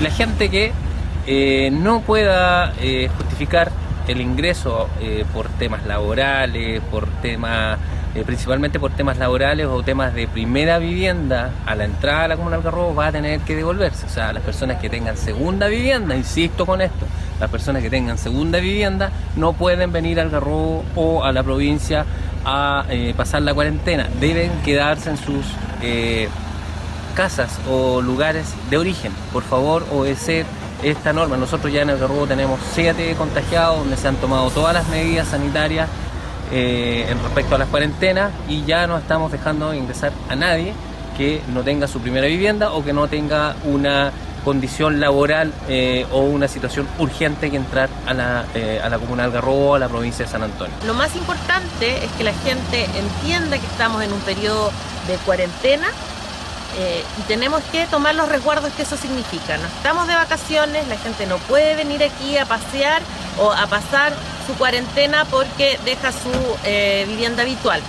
La gente que eh, no pueda eh, justificar el ingreso eh, por temas laborales, por temas, principalmente por temas laborales o temas de primera vivienda a la entrada a la Comuna Algarrobo va a tener que devolverse. O sea, las personas que tengan segunda vivienda, insisto con esto, las personas que tengan segunda vivienda no pueden venir al Algarrobo o a la provincia a pasar la cuarentena, deben quedarse en sus casas o lugares de origen. Por favor, obedecer esta norma. Nosotros ya en el Garrobo tenemos siete contagiados donde se han tomado todas las medidas sanitarias eh, en respecto a las cuarentenas y ya no estamos dejando ingresar a nadie que no tenga su primera vivienda o que no tenga una condición laboral eh, o una situación urgente que entrar a la, eh, a la comuna del Garrobo a la provincia de San Antonio. Lo más importante es que la gente entienda que estamos en un periodo de cuarentena eh, y tenemos que tomar los resguardos que eso significa. No estamos de vacaciones, la gente no puede venir aquí a pasear o a pasar su cuarentena porque deja su eh, vivienda habitual.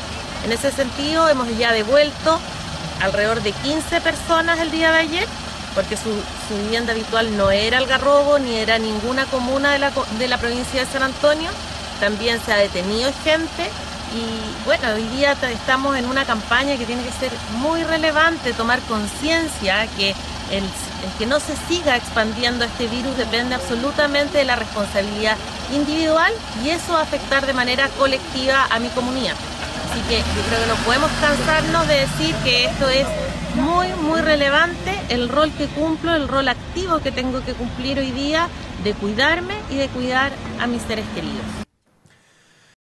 En ese sentido hemos ya devuelto alrededor de 15 personas el día de ayer porque su, vivienda habitual no era Algarrobo ni era ninguna comuna de la, de la provincia de San Antonio. También se ha detenido gente y bueno, hoy día estamos en una campaña que tiene que ser muy relevante, tomar conciencia que el, que no se siga expandiendo este virus depende absolutamente de la responsabilidad individual y eso va a afectar de manera colectiva a mi comunidad. Así que yo creo que no podemos cansarnos de decir que esto es muy, muy relevante, el rol que cumplo, el rol activo que tengo que cumplir hoy día de cuidarme y de cuidar a mis seres queridos.